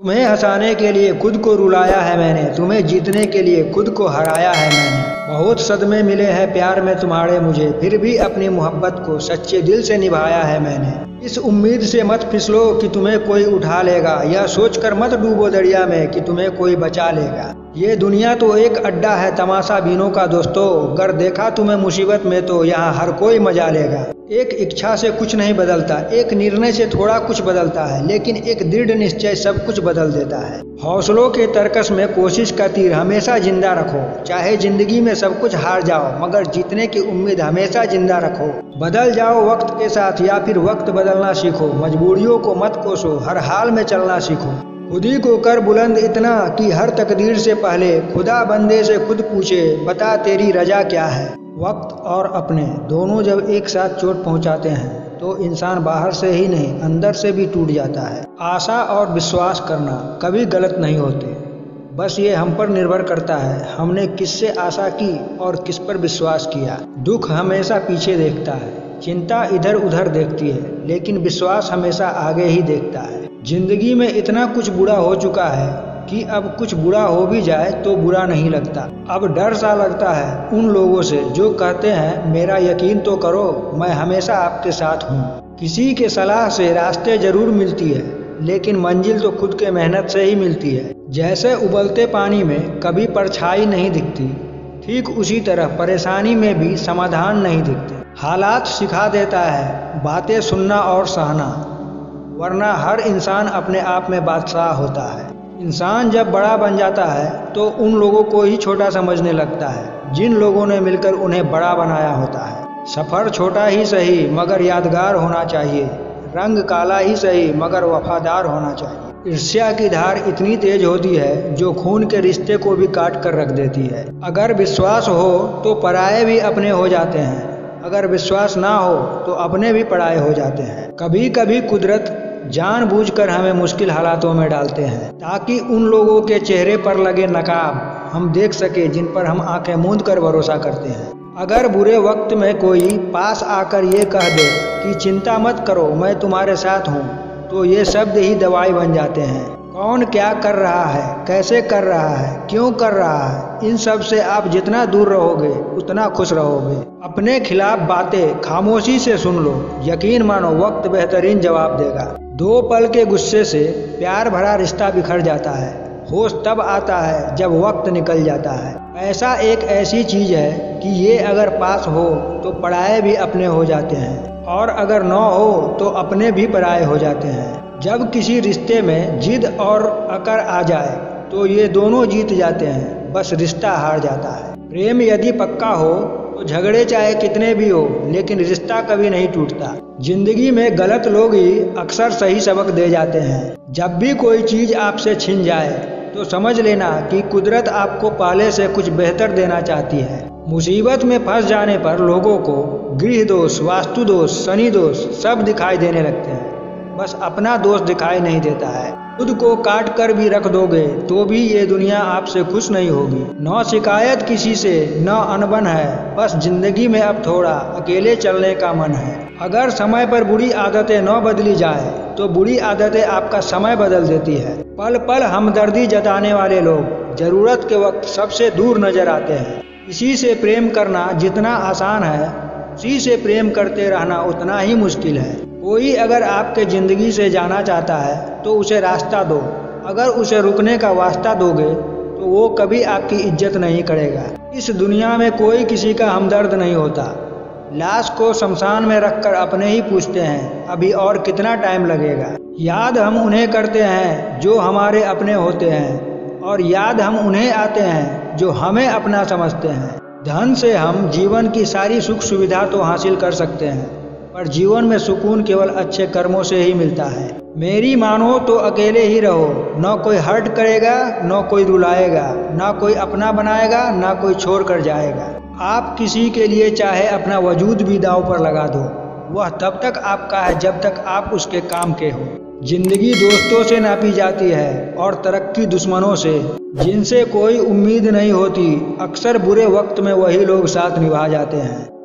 तुम्हें हंसाने के लिए खुद को रुलाया है मैंने, तुम्हें जीतने के लिए खुद को हराया है मैंने। बहुत सदमे मिले हैं प्यार में तुम्हारे मुझे, फिर भी अपनी मोहब्बत को सच्चे दिल से निभाया है मैंने। इस उम्मीद से मत फिसलो कि तुम्हें कोई उठा लेगा, या सोचकर मत डूबो दरिया में कि तुम्हें कोई बचा लेगा। ये दुनिया तो एक अड्डा है तमाशा बीनों का दोस्तों। अगर देखा तुम्हें मुसीबत में तो यहाँ हर कोई मज़ा लेगा। एक इच्छा से कुछ नहीं बदलता, एक निर्णय से थोड़ा कुछ बदलता है, लेकिन एक दृढ़ निश्चय सब कुछ बदल देता है। हौसलों के तरकस में कोशिश का तीर हमेशा ज़िंदा रखो। चाहे ज़िंदगी में सब कुछ हार जाओ, मगर जीतने की उम्मीद हमेशा ज़िंदा रखो। बदल जाओ वक्त के साथ या फिर वक्त बदलना सीखो। मजबूरियों को मत कोसो, हर हाल में चलना सीखो। खुदी को कर बुलंद इतना कि हर तकदीर से पहले खुदा बंदे से खुद पूछे, बता तेरी रजा क्या है? वक्त और अपने दोनों जब एक साथ चोट पहुंचाते हैं तो इंसान बाहर से ही नहीं, अंदर से भी टूट जाता है। आशा और विश्वास करना कभी गलत नहीं होते। बस ये हम पर निर्भर करता है, हमने किससे आशा की और किस पर विश्वास किया। दुख हमेशा पीछे देखता है। चिंता इधर उधर देखती है, लेकिन विश्वास हमेशा आगे ही देखता है। ज़िंदगी में इतना कुछ बुरा हो चुका है कि अब कुछ बुरा हो भी जाए तो बुरा नहीं लगता। अब डर सा लगता है उन लोगों से जो कहते हैं, मेरा यकीन तो करो, मैं हमेशा आपके साथ हूँ। किसी के सलाह से रास्ते ज़रूर मिलती है, लेकिन मंजिल तो खुद के मेहनत से ही मिलती है। जैसे उबलते पानी में कभी परछाई नहीं दिखती, ठीक उसी तरह परेशानी में भी समाधान नहीं दिखते। हालात सिखा देता है, बातें सुनना और सहना, वरना हर इंसान अपने आप में बादशाह होता है। इंसान जब बड़ा बन जाता है तो उन लोगों को ही छोटा समझने लगता है, जिन लोगों ने मिलकर उन्हें बड़ा बनाया होता है। सफ़र छोटा ही सही, मगर यादगार होना चाहिए। रंग काला ही सही, मगर वफादार होना चाहिए। ईर्ष्या की धार इतनी तेज होती है, जो खून के रिश्ते को भी काट कर रख देती है। अगर विश्वास हो तो पराये भी अपने हो जाते हैं। अगर विश्वास ना हो तो अपने भी पराये हो जाते हैं। कभी कभी कुदरत जानबूझकर हमें मुश्किल हालातों में डालते हैं, ताकि उन लोगों के चेहरे पर लगे नकाब हम देख सके, जिन पर हम आँखें मूंद कर भरोसा करते हैं। अगर बुरे वक्त में कोई पास आकर ये कह दे कि चिंता मत करो, मैं तुम्हारे साथ हूँ तो ये शब्द ही दवाई बन जाते हैं। कौन क्या कर रहा है, कैसे कर रहा है, क्यों कर रहा है, इन सबसे आप जितना दूर रहोगे, उतना खुश रहोगे। अपने खिलाफ बातें खामोशी से सुन लो, यकीन मानो वक्त बेहतरीन जवाब देगा। दो पल के गुस्से से प्यार भरा रिश्ता बिखर जाता है, होश तब आता है जब वक्त निकल जाता है। पैसा एक ऐसी चीज़ है कि ये अगर पास हो तो पढ़ाए भी अपने हो जाते हैं, और अगर न हो तो अपने भी पराए हो जाते हैं। जब किसी रिश्ते में जिद और अकर आ जाए तो ये दोनों जीत जाते हैं, बस रिश्ता हार जाता है। प्रेम यदि पक्का हो तो झगड़े चाहे कितने भी हो, लेकिन रिश्ता कभी नहीं टूटता। ज़िंदगी में गलत लोग ही अक्सर सही सबक दे जाते हैं। जब भी कोई चीज़ आपसे छिन जाए तो समझ लेना कि कुदरत आपको पहले से कुछ बेहतर देना चाहती है। मुसीबत में फंस जाने पर लोगों को गृह दोष, वास्तु दोष, शनि दोष सब दिखाई देने लगते हैं। बस अपना दोष दिखाई नहीं देता है। खुद को काट कर भी रख दोगे तो भी ये दुनिया आपसे खुश नहीं होगी। न शिकायत किसी से, न अनबन है। बस ज़िंदगी में अब थोड़ा अकेले चलने का मन है। अगर समय पर बुरी आदतें न बदली जाए तो बुरी आदतें आपका समय बदल देती है। पल पल हमदर्दी जताने वाले लोग ज़रूरत के वक्त सबसे दूर नज़र आते हैं। इसी से प्रेम करना जितना आसान है, उसी से प्रेम करते रहना उतना ही मुश्किल है। कोई अगर आपके ज़िंदगी से जाना चाहता है तो उसे रास्ता दो। अगर उसे रुकने का वास्ता दोगे तो वो कभी आपकी इज़्ज़त नहीं करेगा। इस दुनिया में कोई किसी का हमदर्द नहीं होता। लाश को शमशान में रखकर अपने ही पूछते हैं, अभी और कितना टाइम लगेगा? याद हम उन्हें करते हैं, जो हमारे अपने होते हैं। और याद हम उन्हें आते हैं, जो हमें अपना समझते हैं। धन से हम जीवन की सारी सुख सुविधा तो हासिल कर सकते हैं। पर जीवन में सुकून केवल अच्छे कर्मों से ही मिलता है। मेरी मानो तो अकेले ही रहो। न कोई हर्ट करेगा, न कोई रुलाएगा, न कोई अपना बनाएगा, न कोई छोड़ कर जाएगा। आप किसी के लिए चाहे अपना वजूद भी दाव पर लगा दो। वह तब तक आपका है जब तक आप उसके काम के हो। ज़िंदगी दोस्तों से नापी जाती है और तरक्की दुश्मनों से। जिनसे कोई उम्मीद नहीं होती, अक्सर बुरे वक्त में वही लोग साथ निभा जाते हैं।